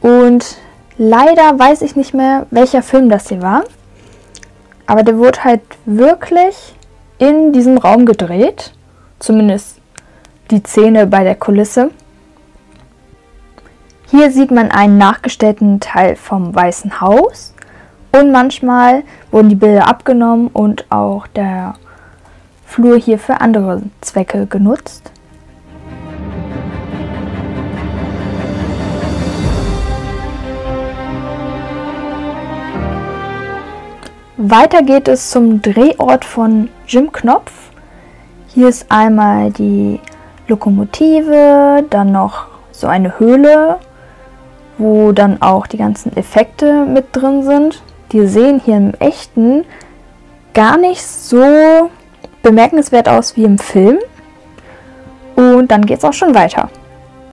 Und leider weiß ich nicht mehr, welcher Film das hier war. Aber der wurde halt wirklich in diesem Raum gedreht. Zumindest die Szene bei der Kulisse. Hier sieht man einen nachgestellten Teil vom Weißen Haus. Und manchmal wurden die Bilder abgenommen und auch der Flur hier für andere Zwecke genutzt. Weiter geht es zum Drehort von Jim Knopf. Hier ist einmal die Lokomotive, dann noch so eine Höhle, wo dann auch die ganzen Effekte mit drin sind. Die sehen hier im echten gar nicht so bemerkenswert aus wie im Film. Und dann geht es auch schon weiter.